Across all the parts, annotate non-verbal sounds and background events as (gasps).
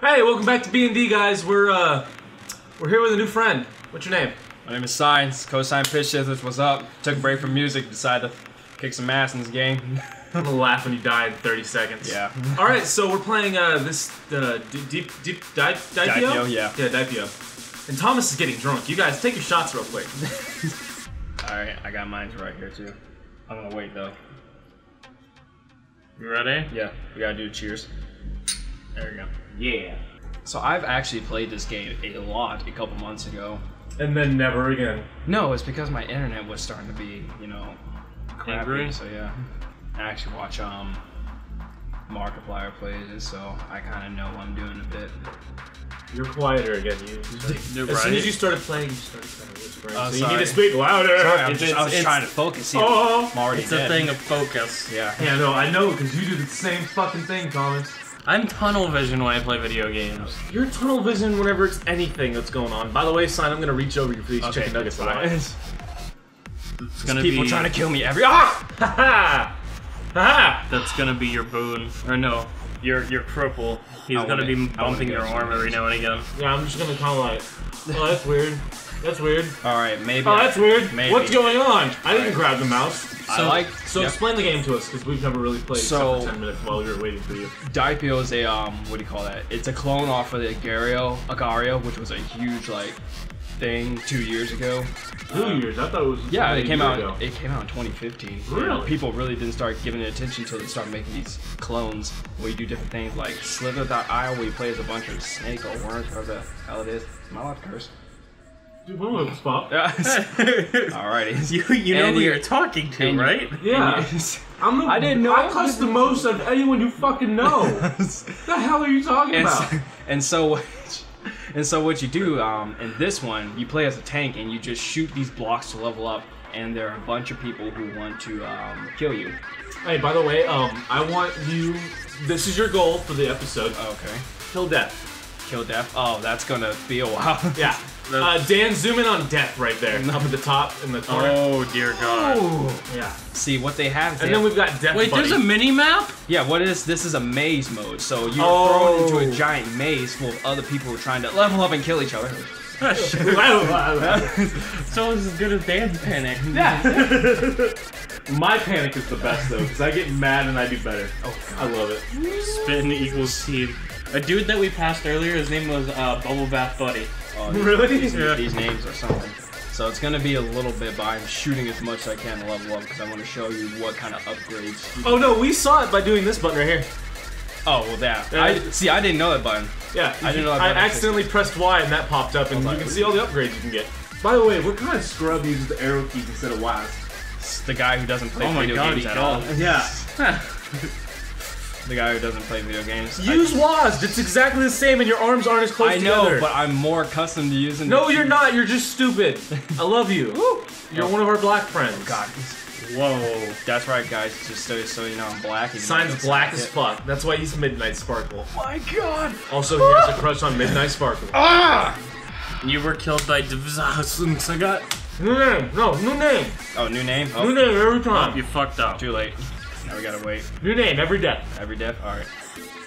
Hey, welcome back to B and D, guys. We're uh, we're here with a new friend. What's your name? My name is Science, cosine pitch shifters. What's up? Took a break from music, decided to kick some ass in this game. (laughs) I'm gonna laugh when you die in 30 seconds. Yeah. All right, so we're playing uh this uh d- deep deep di- Diep.io. Diep.io, yeah. Yeah, Diep.io. And Thomas is getting drunk. You guys take your shots real quick. (laughs) Alright, I got mine right here too. I'm gonna wait though. You ready? Yeah, we gotta do cheers. There we go. Yeah. So I've actually played this game a lot a couple months ago. And then never again. No, it's because my internet was starting to be, you know, crappy. Angry? So yeah, I actually watch um Markiplier plays it, so I kind of know what I'm doing a bit. You're quieter again. You. (laughs) You're As soon as you started playing, you started kind of whispering. Oh, so you need to speak louder. Sorry, I'm It's- just, I was it's- trying to focus. See, Oh. I'm already It's dead. a thing of focus. Yeah. Yeah, no, I know because you do the same fucking thing, Thomas. I'm tunnel vision when I play video games. You're tunnel vision whenever it's anything that's going on. By the way, sign. I'm gonna reach over you for these Okay, chicken nuggets. it's. It's gonna People be trying to kill me every. Ah! Ha ha! Ha ha! that's gonna be your boon, or no, your your cripple. He's gonna be bumping your arm every now and again. Yeah, I'm just gonna kind of like, oh, that's weird. That's weird. All right, maybe. Oh, that's weird. Maybe. What's going on? I didn't grab the mouse. I So, like. so explain the game to us because we've never really played So- 10 minutes while we were waiting for you. Diep.io is a um, what do you call that? It's a clone off of the Agar.io, Agar.io, which was a huge like thing two years ago. Two years. I thought it was. Yeah, it came out. ago. It came out in 2015. Really? People really didn't start giving it attention until they started making these clones where you do different things like Slither.io where you play as a bunch of snake or worms, whatever the hell it is. Am I allowed to curse? Dude, we're on the spot. Yeah. (laughs) Alrighty. (laughs) you you know And who you- you're talking to, and (laughs) you- right? Yeah. I'm the, I didn't know. I cuss the most of anyone you fucking know. the hell are you talking and, about? so, and so what and so what you do um, in this one you play as a tank and you just shoot these blocks to level up and there are a bunch of people who want to um, kill you Hey, by the way, um, I want you. This is your goal for the episode. okay Kill death. kill death oh that's gonna be a while Yeah. Uh, Dan, zoom in on death right there, up at the top in the corner. Oh dear God. Yeah. see what they have is And then have- we've got death. Wait, there's a mini map. yeah what is this is a maze mode so you're Oh. thrown into a giant maze full of other people who are trying to level up and kill each other (laughs) (laughs) so it's as good as Dan's panic. Yeah. (laughs) My panic is the best though, because I get mad and I do better. oh I love it. Spin equals seed. A dude that we passed earlier, his name was uh, Bubble Bath Buddy. Oh, Really? these, Yeah. these names or something so it's gonna be a little bit but I'm shooting as much as I can to level up because I want to show you what kind of upgrades Oh no, we saw it by doing this button right here. Oh well, that. Yeah. I see. I didn't know that button. Yeah, I didn't know that I button accidentally pressed Y and that popped up, and like, you can see all the upgrades you can get. By the way, what kind of scrub uses the arrow keys instead of Y's? It's the guy who doesn't play Oh my video God, games at all. does. Yeah. (laughs) The guy who doesn't play video games. Use Y's. It's exactly the same, and your arms aren't as close I, I know, together. but I'm more accustomed to using. no, you're not. You're just stupid. I love you. You're one of our black friends. God, Whoa. that's right, guys. Just so, so you know, I'm black. even though Sign's black as it. fuck. That's why he's Midnight Sparkle. My God. Also, he has a (laughs) crush on Midnight Sparkle. Ah! You were killed by Sagat. New name. No, new name. Oh, new name. Oh, New name every time. You fucked up. too late. Now we gotta wait. New name every death. Every death. All right.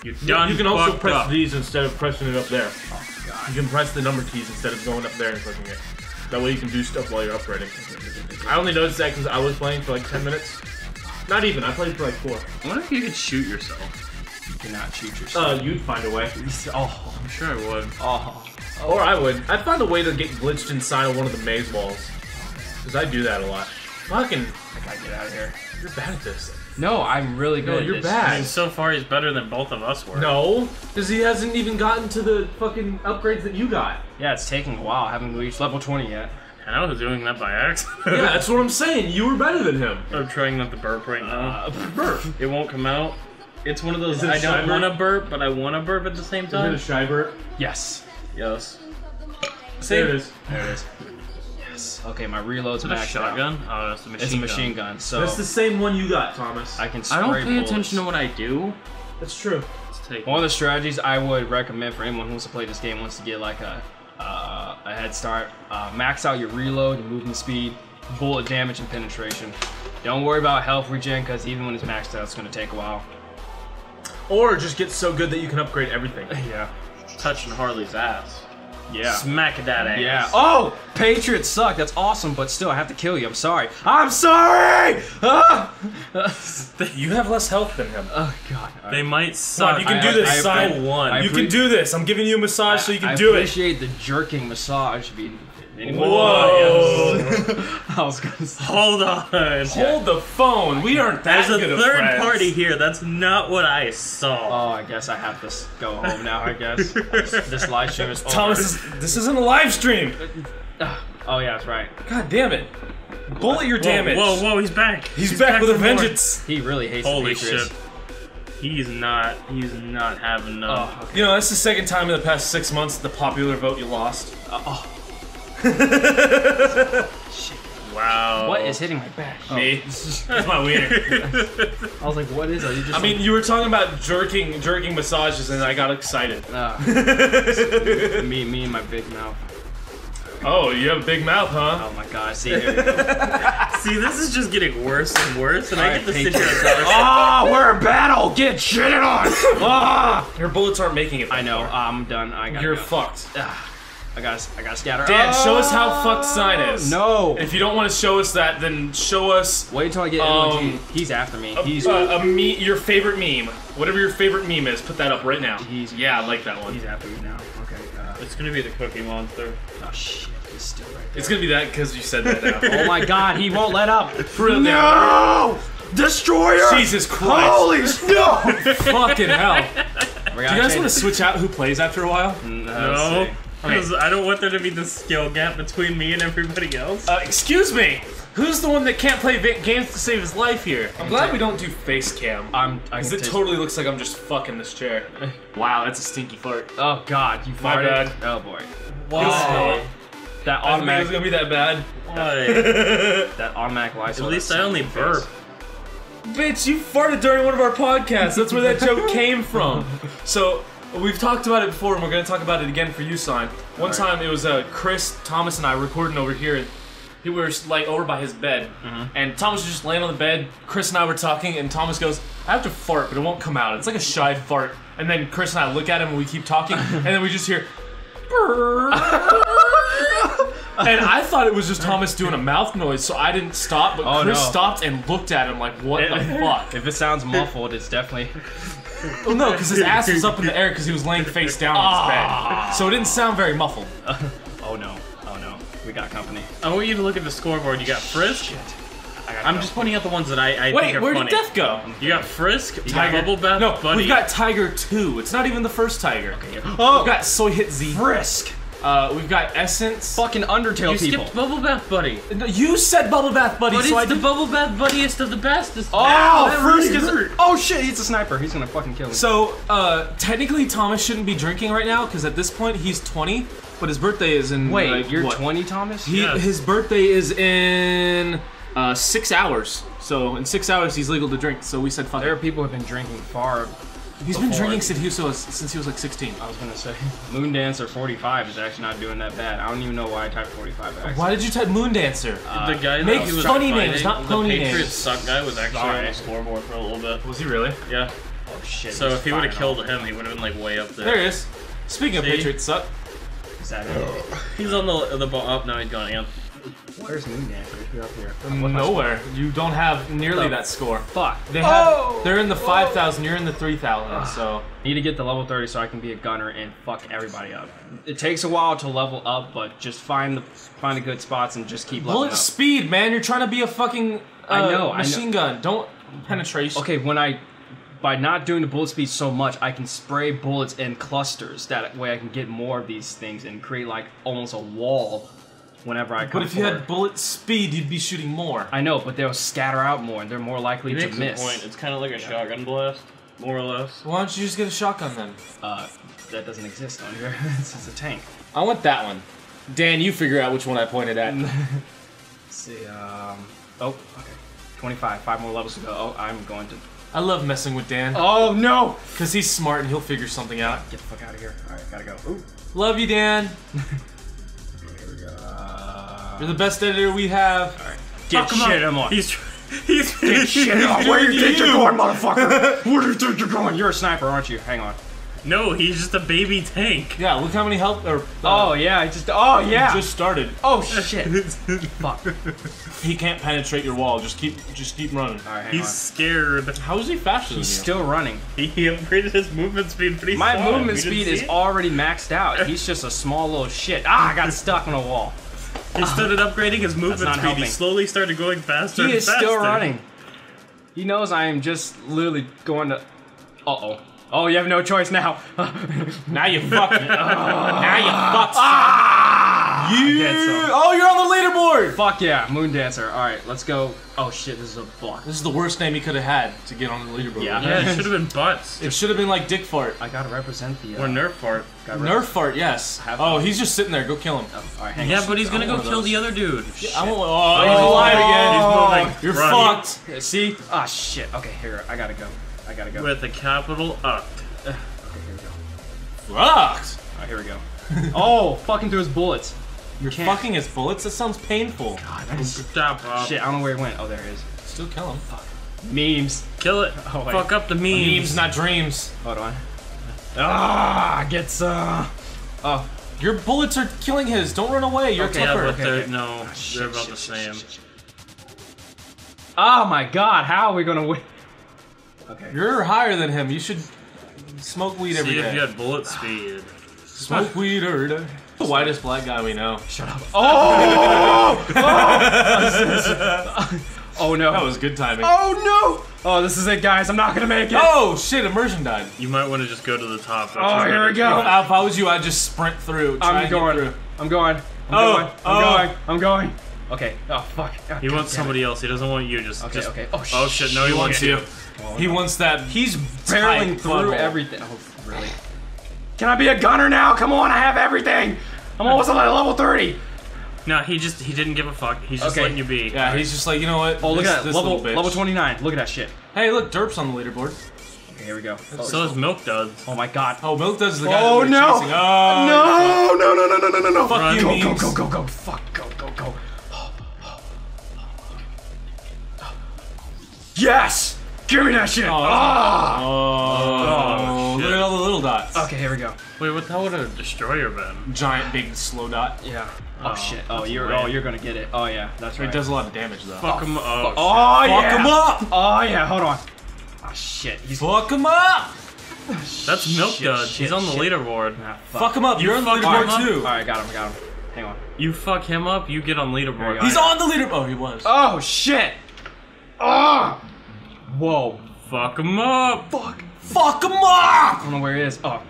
You You, done you can also press up. these instead of pressing it up there. Oh God. You can press the number keys instead of going up there and clicking it. That way you can do stuff while you're upgrading. I only noticed that because I was playing for like 10 minutes. Not even, I played for like 4. I wonder if you could shoot yourself. You cannot shoot yourself. Uh, you'd find a way. oh. I'm sure I would. Oh. Or I would. I'd find a way to get glitched inside of one of the maze walls. Because I do that a lot. Fucking, I gotta get out of here. you're bad at this. No, I'm really good. No, you're this. bad. I mean, so far he's better than both of us were. No, because he hasn't even gotten to the fucking upgrades that you got. Yeah, it's taking a while. I haven't reached level 20 yet. And I was doing that by accident. Yeah, (laughs) that's what I'm saying. You were better than him. I'm trying not to burp right now. Uh, Burp. it won't come out. It's one of those Is it a I don't want to burp? burp, but I want to burp at the same Is it time. a shy burp? yes. yes. There it is. There it is. Yes. Okay, my reload's Is maxed shotgun? out. Oh, it's a machine It's a gun. machine gun, so That's the same one you got, Thomas. I can spray I don't pay bullets. attention to what I do. That's true. Let's take One of the strategies I would recommend for anyone who wants to play this game wants to get like a uh, a head start. Uh, max out your reload, your movement speed, bullet damage, and penetration. Don't worry about health regen because even when it's maxed out, it's gonna take a while. Or just get so good that you can upgrade everything. (laughs) Yeah. touching Harley's ass. Yeah. Smack that ass. Yeah. Oh, Patriots suck. That's awesome, but still, I have to kill you. I'm sorry. I'm sorry. Ah! (laughs) You have less health than him. oh God. They might suck. you can I- do this, I- sign I- one. You can do this. I'm giving you a massage so you can do it. I appreciate the jerking massage being. Whoa! (laughs) I was gonna say. Hold on. Hold the phone. We aren't that There's a good of third friends. party here. That's not what I saw. Oh, I guess I have to s- go home now. I guess (laughs) this live stream is over. Thomas, is- this isn't a live stream. Uh, oh yeah, that's right. God damn it. Bullet your whoa, damage. whoa, whoa, he's back. He's, back, with a for more. vengeance. He really hates Holy the Patriots. shit. He's not. He's not having none. Oh, okay. You know, that's the second time in the past six months the popular vote you lost. Uh, oh, Wow. what is hitting my back? Oh, Me. (laughs) this is- That's my wiener. I was like, what is it? You just I mean, you were talking about jerking, jerking massages, and I got excited. uh, (laughs) me, me and my big mouth. Oh, you have a big mouth, huh? Oh my god, see here. (laughs) See, this is just getting worse and worse, and I Alright, get to sit here Patriots. and tell Ah, we're in battle. Get shitted on. Ah. Your bullets aren't making it. I know. I'm done. I got. You're go. fucked. I got. I got scatter. Dan, show us how fucked Sign is. No. If you don't want to show us that, then show us Wait until I get Um, MLG. He's after me. a, He's. a, a me, your favorite meme. Whatever your favorite meme is, put that up right now. He's- yeah, I like that one. he's after me now. Okay. Uh, It's gonna be the Cookie Monster. oh shit. He's still right there. It's gonna be that because you said that now. Oh my god, he won't let up. (laughs) For real, No! Destroyer! Jesus Christ. Holy (laughs) no! Fucking hell. (laughs) Do Do you guys want to switch out who plays after a while? No. Because I don't want there to be the skill gap between me and everybody else. Uh, excuse me. Who's the one that can't play va- games to save his life here? I'm glad we don't do face cam. I'm. Because it taste- totally looks like I'm just fucking this chair. (laughs) Wow, that's a stinky fart. Oh god, you farted. My farted. bad. Oh boy. Why? That automatic. didn't it was gonna be that bad. Why? (laughs) That automatic Lysol. At least I only sucks in the face. burp. Bitch, you farted during one of our podcasts. That's where that joke (laughs) came from. So we've talked about it before, and we're gonna talk about it again for you, sign. One Alright. time it was uh, Chris, Thomas, and I recording over here. And he we were like over by his bed, and Thomas was just laying on the bed. Chris and I were talking, and Thomas goes, "I have to fart, but it won't come out. It's like a shy fart." And then Chris and I look at him, and we keep talking, (laughs) and then we just hear. and I thought it was just Thomas doing a mouth noise, so I didn't stop. But Oh, Chris no. stopped and looked at him like, "What the fuck?" (laughs) If it sounds muffled, it's definitely. Well, no, because his ass was up in the air because he was laying face down on his ah. bed, so it didn't sound very muffled. (laughs) Oh no. Oh no. We got company. I want you to look at the scoreboard. You got Frisk. Shit. I'm go. just pointing out the ones that I, I think Wait, are where funny. did Death go? You got Frisk, you Tiger. got Bubble Bath No, Buddy. we've got Tiger 2. It's not even the first Tiger. Oh, We've got Soy Hit Z. Frisk. Uh, we've got Essence. Fucking Undertale you people. skipped Bubble Bath Buddy. No, You said Bubble Bath Buddy, But so I it's the did. Bubble Bath Buddiest of the bestest. Oh, that Frisk is. hurt. Oh shit, he's a sniper. He's gonna fucking kill me. So, uh, technically Thomas shouldn't be drinking right now because at this point he's 20, but his birthday is in. Wait, like, you're what? 20, Thomas? He, Yes. His birthday is in uh, six hours. So in six hours he's legal to drink. So we said fuck There are people who have been drinking far. He's been drinking since he, was, since he was like 16. I was gonna say, Moondancer 45 is actually not doing that bad. I don't even know why I typed 45. Actually. Why did you type Moon Dancer? Uh, the guy make that was funny fighting, names, not the Patriots names. suck guy was actually on the scoreboard for a little bit. was he really? Yeah. Oh shit. So if he would have firing killed him, he would have been like way up there. There he is. Speaking of Patriots suck. off. Is that it? He's on the the ball oh, up now. He's gone again. Where's Moondancer? You're up here. Nowhere. You don't have nearly The that score. Fuck. They have. Oh! They're in the 5,000. You're in the 3,000. So Need to get to level 30 so I can be a gunner and fuck everybody up. It takes a while to level up, but just find the find the good spots and just keep leveling bullet up. speed, man. You're trying to be a fucking. Uh, I know, I Machine gun. Don't penetration. Okay, when I by not doing the bullet speed so much, I can spray bullets in clusters. That way, I can get more of these things and create like almost a wall whenever I come But if you forward. had bullet speed, you'd be shooting more. I know, but they'll scatter out more, and they're more likely He to makes a miss. point. It's kind of like a shotgun blast, more or less. Why don't you just get a shotgun then? Uh, that doesn't exist on here. (laughs) it's just a tank. I want that one. Dan, you figure out which one I pointed at. (laughs) Let's see. Um. Oh. Okay. Twenty-five. Five more levels to go. Oh, I'm going to. I love messing with Dan Oh no! because he's smart and he'll figure something out. Get the fuck out of here. All right, gotta go. Ooh. Love you, Dan. (laughs) You're the best editor we have. right. Get Fuck shit him on. He's he's (laughs) Get shit on. Where do you think you're going, motherfucker? (laughs) Where do you think you're going? You're a sniper, aren't you? Hang on. No, he's just a baby tank. Yeah, look how many health or Oh yeah, I just. Oh yeah. just started. oh shit. (laughs) Fuck. He can't penetrate your wall. Just keep just keep running. All right, hang He's on. scared. How is he faster He's still running. He upgraded his movement speed pretty My movement speed is it? already maxed out. He's just a small little shit. Ah, I got stuck on a wall. He started upgrading his movement not speed. He slowly started going faster He and is faster. still running. He knows I am just literally going to. Uh oh. Oh, you have no choice now. (laughs) Now you fucked. (laughs) now you fucked. you. You. Oh, you're on the leaderboard. Fuck yeah, Moon Dancer. All right, let's go. Oh shit, this is a block. This is the worst name he could have had to get on the leaderboard. Yeah. Yeah, it should have been butts. It should have been like Dick Fart. I gotta represent the. Uh, Or Nerf fart. gotta Nerf Fart, yes. Have Oh, fun. he's just sitting there. Go kill him. Oh, all right, hang Yeah, on. but he's gonna go kill of the other dude. I won't. Oh, he's alive again. He's moving. You're Run. fucked. Yeah, See? Ah shit. Okay, here I gotta go. I gotta go. With a capital up. Okay, here we go. Fucked. All right, here we go. (laughs) oh, fucking through his bullets. You're Can't- fucking his bullets. That sounds painful. God, that is Stop up. shit. I don't know where he went. Oh, there he is. Still kill him. Fuck. Memes. Kill it. (laughs) Oh, wait. Fuck up the memes. Memes, not dreams. Hold on. Ah, gets uh. Oh, Your bullets are killing his. Don't run away. You're Okay, Yeah, tougher. but okay, they're okay. no, shit, they're about shit, the same. shit, shit. Oh my god, how are we gonna win? Okay. You're higher than him. You should smoke weed every See if you had bullet speed. Smoke weed every day. The whitest black guy we know. Shut up. Oh! (laughs) oh! oh no. That was good timing. Oh no! Oh, this is it, guys. I'm not gonna make it. Oh shit! Immersion died. You might want to just go to the top. Oh, here we go. If, if I was you, I'd just sprint through. I'm going. through. I'm going. I'm Oh, going. I'm oh. going. I'm going. Okay. Oh fuck. Oh, He God wants damn somebody else. He doesn't want you. Just. Okay. just. Okay. Oh, Oh shit! No, he, He wants you. Oh, He wants that. He's tight barreling through butthole. everything. Oh, really? Can I be a gunner now? Come on, I have everything. I'm almost at level 30. No, he just he didn't give a fuck. He's just Okay. letting you be. Yeah, he's just like, you know what? Oh, look at that. this Level little bitch. level 29. Look at that shit. Hey, look, Derp's on the leaderboard. Okay, here we go. Oh, So is Milk Duds. oh my god. Oh, Milk does the guy. Oh, that we're no. chasing. Oh, No, no, no, no, no, no, no, no. Fuck Run. you, Go, go, memes. go, go, go. Fuck, go, go, go. (gasps) Yes! Give me that shit! Oh, Ah! Oh, shit. look at all the little dots. Okay, here we go. Wait, what the hell would a destroyer been? Giant, big, slow dot. Yeah. Oh, Oh, shit. Oh, you're lame. oh you're gonna get it. Oh yeah, that's right. It does a lot of damage though. Fuck him. Up. Oh, Oh Fuck yeah. him up! Oh yeah. Hold on. Oh shit. He's Fuck him up! That's Milk Shit, Duds. shit, He's on the shit. leaderboard. Ah, Fuck him up! You You're on the leaderboard too. All right, got him. Got him. Hang on. You fuck him up, you get on leaderboard. He's on the leaderboard. Oh, he was. Oh shit. Ah. Whoa. Fuck him up. Fuck. Fuck him up! I don't know where he is. Oh.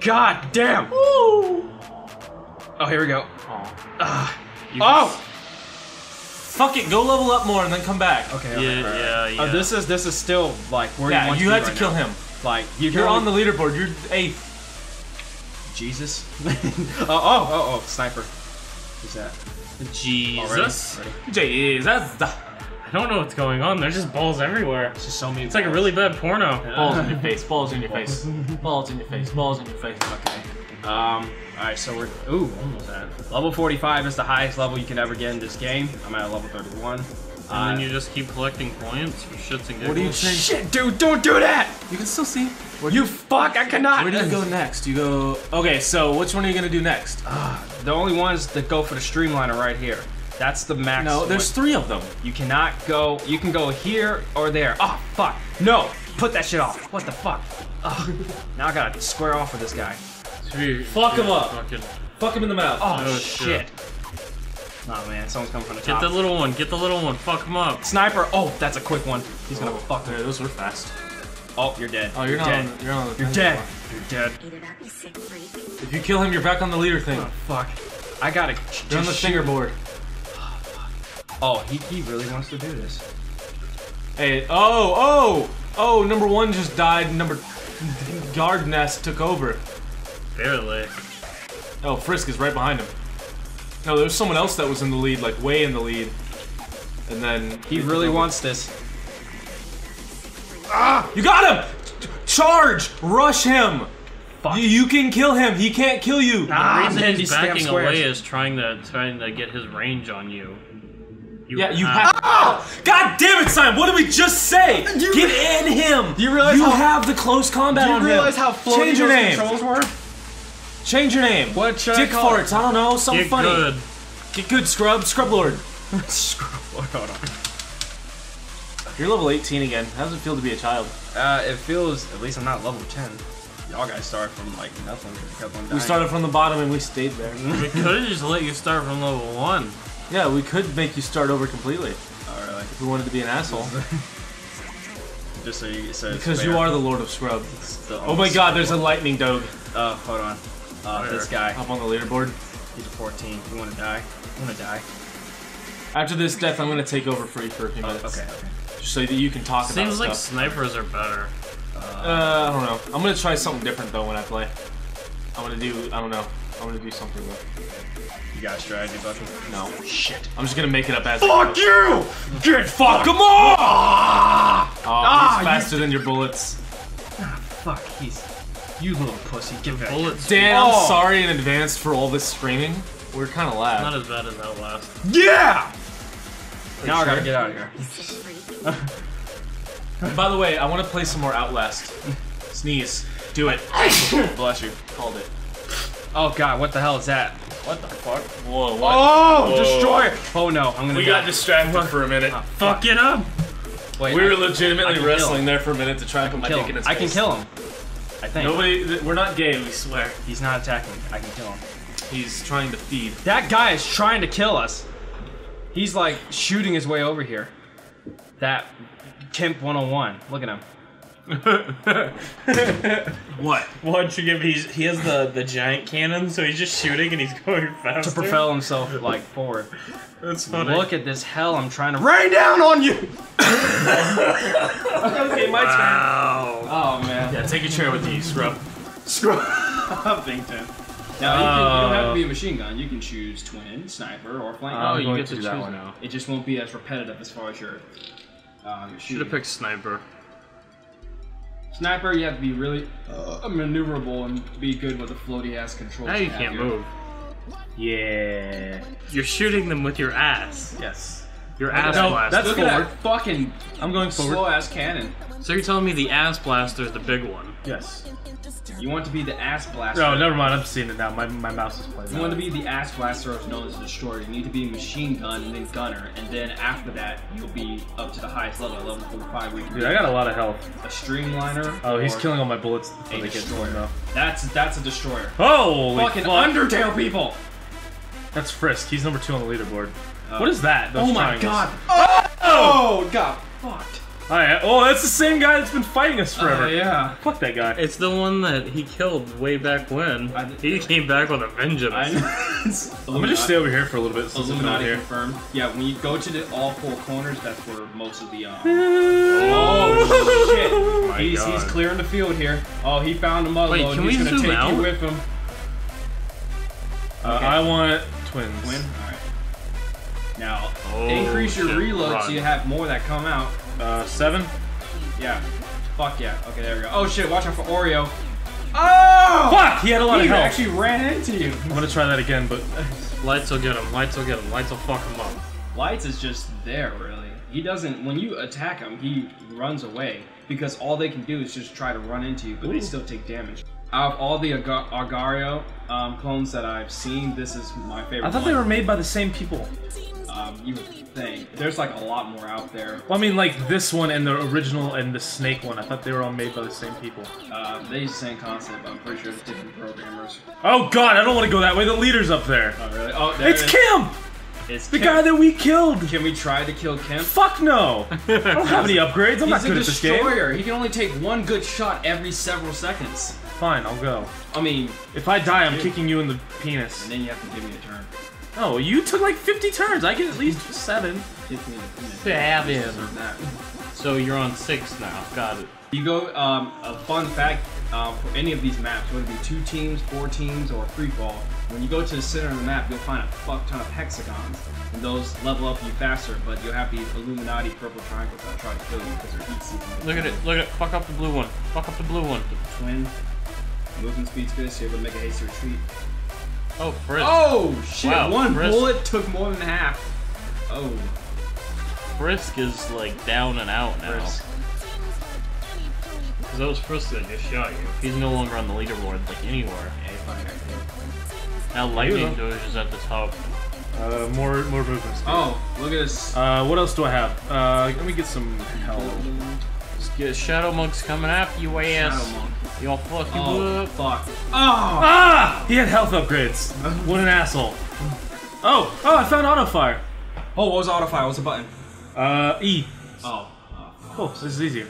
God damn. Oh, here we go. Ah. You Oh. Fuck it, go level up more and then come back. Okay. Yeah, okay, all right. yeah, yeah. Oh, this is this is still like where Yeah, you want you to had be to kill now. him. Like you You're can on the leaderboard. You're eighth. Jesus. (laughs) oh oh oh oh sniper. Who's that? Jesus. Ready? Jeez, that's the I don't know what's going on. There's just balls everywhere. It's just so many. It's like a really bad porno. balls in your face. Balls in your face. (laughs) Balls in your face. Balls in your face. Okay. Um. All right. So we're ooh almost at level 45 is the highest level you can ever get in this game. I'm at level 31. And then you just keep collecting points for shits and giggles. What do you think? Shit, dude, don't do that! You can still see. Where You fuck, I cannot. Where do you go next? You go. Okay, so which one are you gonna do next? The only ones that go for the streamliner right here. That's the max. No, there's one. three of them. You cannot go. You can go here or there. Oh fuck! No, put that shit off. What the fuck? Oh, (laughs) Now I gotta square off with this guy. Fuck him up. Fucking, Fuck him in the mouth. Oh, Oh, shit. shit. Oh man, someone's coming from the top. get the little one. Get the little one. Fuck him up. Sniper. Oh, that's a quick one. He's gonna oh. fuck Okay, me. those were fast. Oh, you're dead. Oh, you're, not. dead. On, you're on the. You're dead. You're dead. Either that be sick freak. If you kill him, you're back on the leader thing. Oh fuck. I gotta. You're on the fingerboard. shoot. board. Oh, he, he really wants to do this. Hey, oh, oh, oh! Number one just died. Number guard nest took over. Barely. Oh, Frisk is right behind him. No, there's someone else that was in the lead, like way in the lead. And then He really wants this. Ah! You got him! Charge! Rush him! Fuck. You, you can kill him. He can't kill you. Ah, the reason he's these damn backing away is trying to trying to get his range on you. Yeah, you have. God damn it, Simon! What did we just say? Get in him. Do you realize you how- have the close combat Do on you realize how floaty Change your name. controls were? Change your name. What should I Dick call it? farts. I don't know. Something Get funny. good. Get good, Scrub. (laughs) Scrub Lord. Hold on. You're level 18 again. How does it feel to be a child? Uh, it feels, at least I'm not level 10. Y'all guys start from like nothing. You kept on We started from the bottom and we stayed there. We could have just let you start from level one. Yeah, we could make you start over completely Oh, really? if we wanted to be an asshole. (laughs) Just so you so it's Because you are the Lord of Scrub. Oh my god, there's a lightning dog Oh, hold on. Uh, this guy, up on the leaderboard. he's a 14. You want to die? You want to die? After this death, I'm gonna take over for you for a few minutes. Okay, okay. Just so that you can talk Seems about like stuff. Seems like snipers are better. Uh, I don't know. I'm gonna try something different though when I play. I'm gonna do. I don't know. I'm gonna do something with. it. You got a strategy, Bucky? No. Shit. I'm just gonna make it up as. Fuck you! Get fuck him on! Oh, Ah, he's faster than your bullets. Fuck, he's. You little pussy, get back. Bullets Dan, Oh. I'm sorry in advance for all this screaming. We're kind of loud. not as bad as Outlast. Yeah! Now I gotta get out of here. By the way, I want to play some more Outlast. Sneeze. Do it. (laughs) Bless you. Called it. Oh god, what the hell is that? What the fuck? Whoa, what? Oh, Whoa. destroyer! Oh no, I'm gonna We die. got distracted for a minute. Ah, fuck it up! Wait, We I- were I legitimately wrestling there for a minute to try and put my kill dick in his his I can kill him. I think. Nobody, we're not gay, we swear. He's not attacking. I can kill him. He's trying to feed. That guy is trying to kill us. He's like shooting his way over here. That Kemp 101. Look at him. (laughs) What? Why'd you give? He's he has the the giant cannon, so he's just shooting and he's going faster. To propel himself like forward. That's funny. Look at this hell I'm trying to rain down on you! (laughs) okay, my Wow. turn. Oh man. Yeah, take a chair with you, scrub. Scrub. (laughs) up, Bington. Now, you, can, you don't have to be a machine gun. You can choose twin, sniper, or flank. Oh, you get to to do that choose one. now. It just won't be as repetitive as far as your, um, your Should have picked sniper. Sniper, you have to be really uh, maneuverable and be good with the floaty ass controls. Now you can't here. move. Yeah. You're shooting them with your ass. Yes. Your ass that- blaster. that's Look forward. at that fucking I'm going forward. slow ass cannon. So you're telling me the ass blaster is the big one? Yes. You want to be the ass blaster. No, never mind. I'm seeing it now. My, my mouse is playing. You want to be the ass blaster, or known as a destroyer. You need to be a machine gun and then gunner, and then after that, you'll be up to the highest level, level 45, where Dude, I got a lot of health. a streamliner. Oh, he's killing all my bullets before a they get to destroyer. him, though. That's that's a destroyer. Holy Fucking fuck. Undertale people. That's Frisk. He's number two on the leaderboard. Uh, what is that? Those Oh my triangles? god. Oh, got fucked. Oh, oh, that's the same guy that's been fighting us forever. Oh yeah. Fuck that guy. It's the one that he killed way back when. I- he came back with a vengeance. I know. (laughs) I'm gonna just stay over here for a little bit since Illuminati here. confirmed. Yeah, when you go to the all four corners, that's where most of the um. (laughs) oh shit! my he's, he's clearing the field here. Oh, he found a mother Wait, can He's we gonna zoom take out? you with him. Uh, Okay. I want twins. Win. All right. Now Oh, increase your shit, reload run. so you have more that come out. Uh, seven. Yeah. Fuck yeah. Okay, there we go. Oh shit! Watch out for Oreo. Oh! Fuck! He had a lot He of health. He actually ran into you. I'm gonna try that again, but (laughs) Lights will get him. Lights will get him. Lights will fuck him up. Lights is just there, really. He doesn't. When you attack him, he runs away because all they can do is just try to run into you, but they still take damage. Out of all the Aga- Agar.io um, clones that I've seen, this is my favorite. I thought one. they were made by the same people. Um, you would think there's like a lot more out there. Well, I mean, like this one and the original and the Snake one. I thought they were all made by the same people. Uh, they use the same concept. but I'm pretty sure it's different programmers. Oh God, I don't want to go that way. The leader's up there. Oh really? Oh, there It's it is. Kim, It's the Kemp. guy that we killed. Can we try to kill Kim? Fuck no. (laughs) I don't have any upgrades. I'm not He's a good at this game. destroyer. He can only take one good shot every several seconds. Fine, I'll go. I mean, If I die, I'm kicking you in the penis. and then you have to give me a turn. Oh, you took like 50 turns. I get at least seven. Kick me in the penis. Stab him. Deserve that. So you're on six now. Got it. You go. Um, a fun fact um, for any of these maps, whether it be two teams, four teams, or free fall, when you go to the center of the map, you'll find a fuck ton of hexagons, and those level up you faster. But you'll have these Illuminati purple triangles that try to kill you because they're heat seeking. Look at it. Look at it. Fuck up the blue one. Fuck up the blue one. The Twin. Movement speed's good, so you're able to make a hasty retreat. Oh, Fritz. Oh shit! Wow, One Chris. bullet took more than half. Oh. Frisk is like down and out now. Frisk. Because that was Frisk that just shot you. He's no longer on the leaderboard like anywhere. Yeah, you probably got killed. Now Lightning Doge is at the top. Uh, more more movement speed. Oh, look at this. Uh, what else do I have? Uh, let me get some health. Yeah, Shadow Monk's coming after you, Shadow ass. Monk. Y'all fuck you Oh, up. fuck. Oh! Ah! He had health upgrades. (laughs) What an asshole. Oh, oh, I found auto fire. Oh, what was auto fire? What's the button? Uh, E. Oh. oh. Cool, this is easier.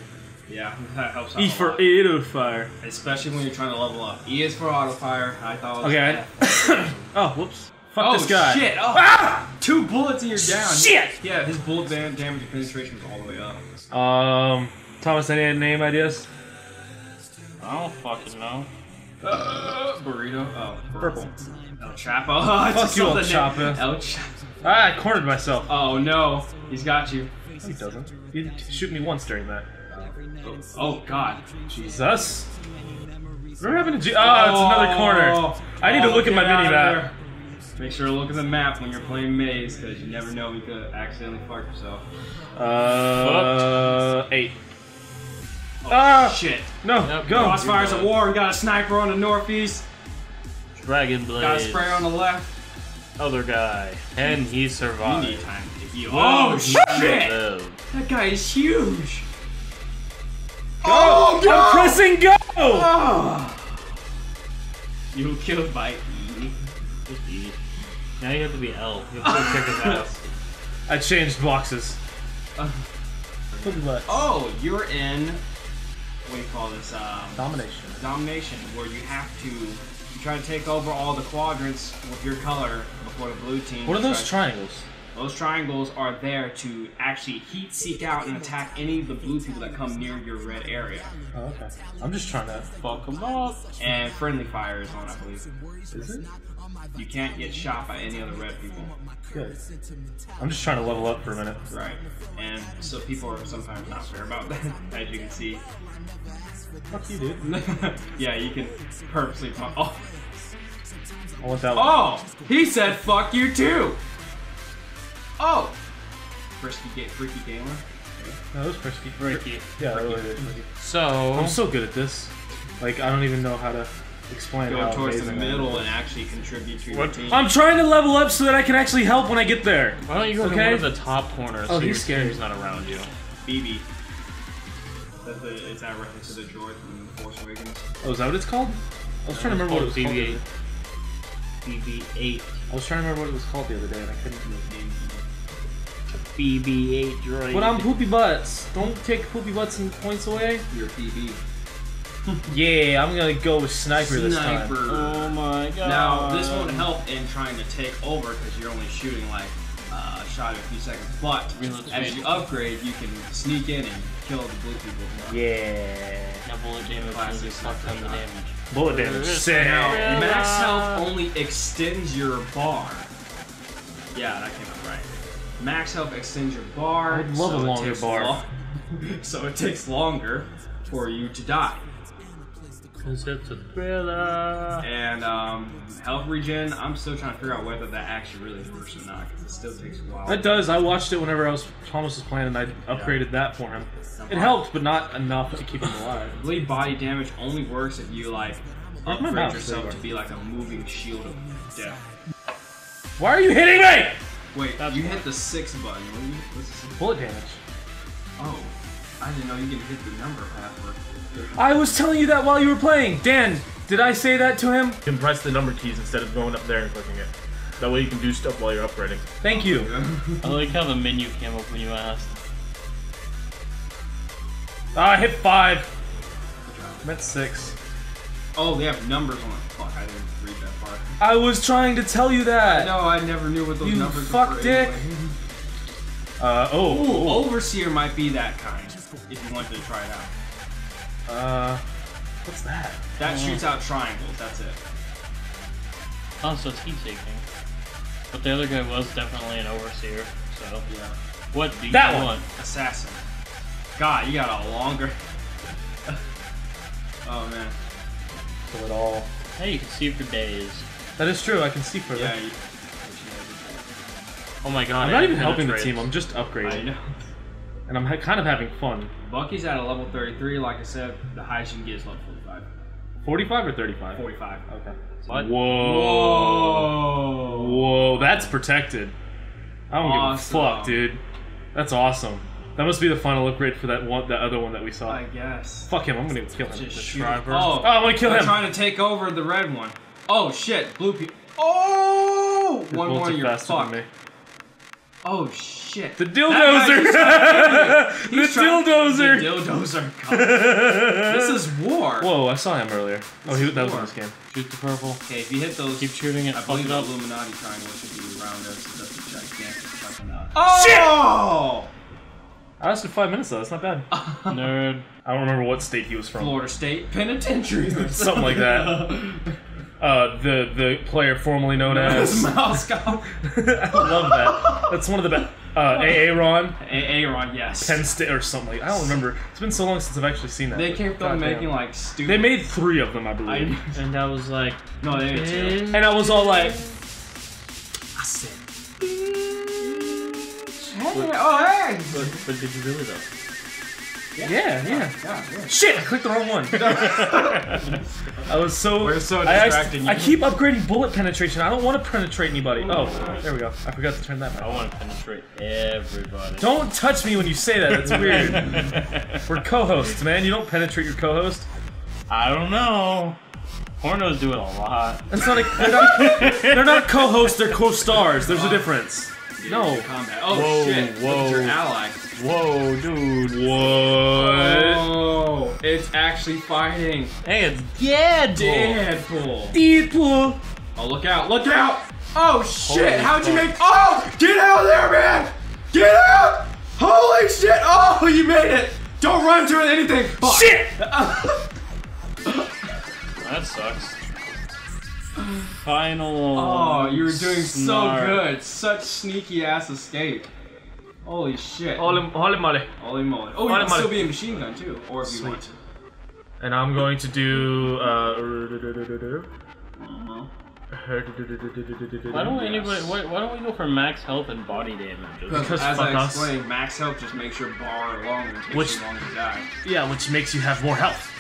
Yeah, (laughs) that helps out E a for lot. auto fire. Especially when you're trying to level up. E is for auto fire. I thought it was Okay. (coughs) Oh, whoops. Fuck Oh, this guy. shit! Oh, Ah! two bullets and you're down. Shit! Yeah, his bullet damage and penetration is all the way up. Um, Thomas, any name ideas? I don't fucking know. Uh, burrito. Oh, Purple. El Chapo. (laughs) Oh, I Fuck just you, saw El the name. Chapo. El Chapo. Ah, I cornered myself. Oh no, he's got you. He doesn't. He didn't shoot me once during that. Oh, oh god. Jesus. What happened to G- Oh, it's another corner. I need to look at my mini map. Make sure to look at the map when you're playing maze, because you never know you could accidentally fart yourself. Uh, eight. Ah! Shit. No, Yep. go. Crossfires at war. We got a sniper on the northeast. Dragon Blade. Got a sprayer on the left. Other guy. And he You survived. need time to heal. Well, Oh he shit! That guy is huge. Oh, I'm pressing go. Oh. You were killed by E. E. Now you have to be L. You have to kick his (laughs) ass. I changed boxes. Uh. Look at that. Oh, you're in. What do you call this? Um, Domination. domination, where you have to you try to take over all the quadrants with your color before the blue team. What are those tries- triangles? Those triangles are there to actually heat seek out and attack any of the blue people that come near your red area. Oh, okay. I'm just trying to. Fuck him up. And friendly fire is on, I believe. Is it? You can't get shot by any other red people. Good. I'm just trying to level up for a minute. Right. And so people are sometimes not fair about (laughs) that, as you can see. Fuck you, dude. (laughs) yeah, you can purposely. Oh, (laughs) I want that one. oh, he said "fuck you" too. Oh, frisky, ga- freaky gamer. No, that was frisky. Ricky. Yeah, that really did. So, I'm so good at this. Like, I don't even know how to explain Go how towards the amazing I am. middle and actually contribute to your What- team. I'm trying to level up so that I can actually help when I get there. why don't you go to Okay. one of the top corners Oh, so your he's scary. team's not around you? BB. That's the, is that reference to the droid from Force Awakens? Oh, is that what it's called? I was trying to remember what it was called. BB-8. BB-8. I was trying to remember what it was called the other day and I couldn't. BB-8 droid. But I'm poopy butts. Don't take poopy butts and points away. Your BB. (laughs) Yeah, I'm gonna go with sniper, this time. Oh my god. Now, this won't help in trying to take over because you're only shooting like uh, a shot every few seconds. But as you upgrade, you can sneak in and kill the blue people. Yeah. Now bullet damage Classic is just fuck ton the damage. Bullet damage. Sick. Now, Yeah. max health only extends your bar. Yeah, that came out right. Max health extends your bar. I'd love so it longer takes bar. (laughs) so it takes longer for you to die. It's a thriller. And um, health regen, I'm still trying to figure out whether that actually really works or not, because it still takes a while. It does. I watched it whenever I was Thomas was playing, and I upgraded that for him. It helped, but not enough to keep him alive. I believe body damage only works if you like my upgrade yourself to be like a moving shield of death. Why are you hitting me? Wait, That's you fine. hit the six button. What you, what's the six? Bullet damage. Oh, I didn't know you can hit the number password. I was telling you that while you were playing. Dan, did I say that to him? You can press the number keys instead of going up there and clicking it. That way you can do stuff while you're upgrading. Thank you. (laughs) I like how the menu came up when you asked. Ah, I hit five. I'm at six. Oh, they have numbers on it. Fuck, I didn't read that part. I was trying to tell you that. No, I never knew what those You numbers fuck were. for dick. anyway. Uh, oh. Ooh, Overseer might be that kind, if you wanted to try it out. Uh, what's that? That shoots out triangles, that's it. Oh, so it's heat seeking. But the other guy was definitely an overseer, so. Yeah. What do you That one. want? Assassin. God, you got a longer. (laughs) oh man. Kill it all. Hey, you can see for days. That is true. I can see further. Yeah. You... Oh my god. I'm not even helping the team. I'm just I upgrading, know. (laughs) and I'm ha- kind of having fun. Bucky's at a level 33. Like I said, the highest you can get is level 45. 45 or 35? 45. Okay. What? Whoa. Whoa, that's protected. I don't Awesome. give a fuck, dude. That's awesome. That must be the final upgrade for that one, that other one that we saw. I guess. Fuck him. I'm gonna kill him. Just shoot. Striver. Oh, Oh, I'm gonna kill they're him. trying to take over the red one. Oh shit, blue pe- Oh! His One more, you're faster fucked. than me. Oh shit. The That guy dildozer. (laughs) the He's trying- dildozer. The dildozer. (laughs) This is war. Whoa, I saw him earlier. Oh, he, that was in this game. Shoot the purple. Okay, if you hit those, Keep shooting it. I Fuck believe it the up. Illuminati triangle should be around us. so that's a gigantic fucking. Oh! I lasted five minutes though. That's not bad. (laughs) Nerd. I don't remember what state he was from. Florida State Penitentiary. (laughs) (laughs) Something like that. Uh, the the player formerly known as. Mouse Cop. I love that. That's one of the best. Uh, AA Ron, A- Aaron, yes. Penn State or something. Like, I don't remember. It's been so long since I've actually seen that. They kept on making like stupid. They made three of them, I I, believe. And that was like. no, they made two. and I was all like, I said. Hey, oh hey! But, but did you really though? yeah, yeah. Yeah, yeah. Shit, I clicked the wrong one. (laughs) I was so. We're so I, act- distracting I you. keep upgrading bullet penetration. I don't want to penetrate anybody. Oh, there we go. I forgot to turn that back. I want to penetrate everybody. Don't touch me when you say that. That's weird. (laughs) We're co-hosts, man. You don't penetrate your co-host. I don't know. Pornos do it a lot. That's not a. They're not, they're not co-hosts. They're co-stars. There's a difference. No. Combat. Oh Whoa, shit! Look at your whoa. ally. Whoa, dude. What? Oh, it's actually fighting Hey, it's Deadpool. Deadpool. Deadpool. Oh, look out! Look out! Oh shit! Holy How'd you make? Oh, get out of there, man! Get out! Holy shit! Oh, you made it! Don't run to anything. Fuck. Shit! (laughs) That sucks. Final. Oh, you were doing so good. Such sneaky ass escape. Holy shit. Holy, holy moly. Holy moly. Oh, you Holy can still be a machine gun too, or if you Sweet. want. And I'm going to do. Uh, Why don't anybody? Why, why don't we go for max health and body damage? Because as fuck I us. explained, max health just makes your bar longer takes Which- you longer to die. yeah, which makes you have more health.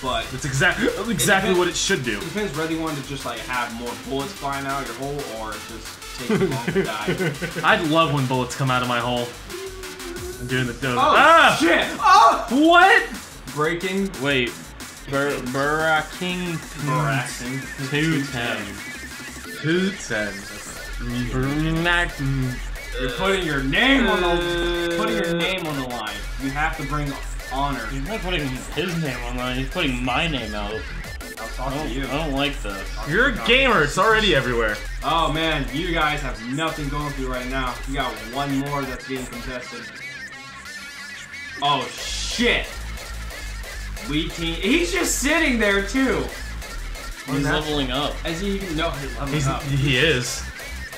But That's exactly exactly what it should do. it depends whether you want to just like have more bullets flying out of your hole or just take you longer (laughs) to die. I'd love when bullets come out of my hole. I'm doing the dope. Oh ah! shit! Oh! What? Breaking. Wait, Bur Burracking Harassing. two ten. Hoots and You're putting your name on the putting your name on the line. You have to bring honor. He's not putting his name online. He's putting my name out. I'll I talk to don't, you. I don't like this. You're a gamer. It's already everywhere. Oh man, you guys have nothing going for you right now. You got one more that's being contested. Oh shit! We team. He's just sitting there too. He's leveling up. As he no, he's leveling He's, up. he is.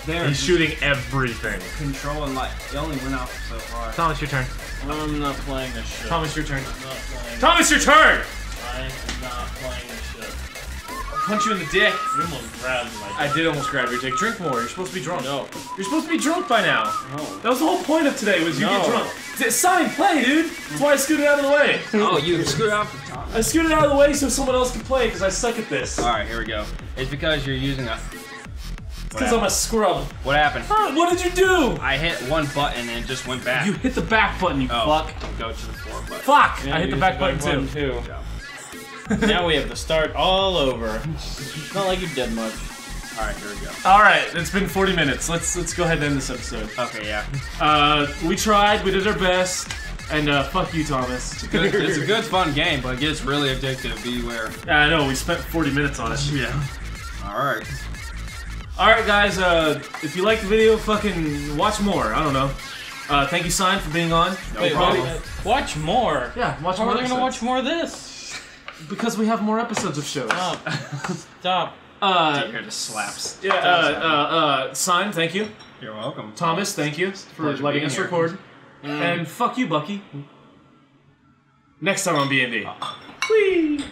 There, He's shooting everything. controlling light. It only went out so far. Thomas, your turn. I'm not playing this shit. Thomas, your turn. I'm not playing. Thomas, your turn. I am not playing this shit. I'll punch you in the dick. You almost grabbed my. I did almost grab your dick. Drink more. You're supposed to be drunk. No. You're supposed to be drunk by now. No. That was the whole point of today. Was you No. get drunk. D- Sign, play, dude. That's why I scooted out of the way. (laughs) Oh, you screwed up the top. I scooted out of the way so someone else can play because I suck at this. All right, here we go. It's because you're using a. Because I'm a scrub. What happened? Ah, What did you do? I hit one button and it just went back. You hit the back button, you oh, fuck. Go to the floor button. Fuck! Yeah, I hit the use back button too. too. (laughs) now we have to start all over. It's not like you did much. All right, here we go. All right, it's been 40 minutes. Let's let's go ahead and end this episode. Okay, yeah. Uh, we tried. We did our best. And uh, fuck you, Thomas. Good, it's a good, fun game, but it gets really addictive. Beware. Yeah, I know. We spent 40 minutes on it. Yeah. All right. All right, guys. Uh, if you like the video, fucking watch more. I don't know. Uh, thank you, Sign, for being on. No Wait, problem. wait, watch more. Yeah, watch How more. are they gonna watch more of this? Because we have more episodes of shows. Stop. Stop. Uh, Here just slaps. yeah. Uh, uh, uh, Sign, thank you. You're welcome. Thomas, thank you for Pleasure letting us here. record. And fuck you, Bucky. Next time on B&D. Whee!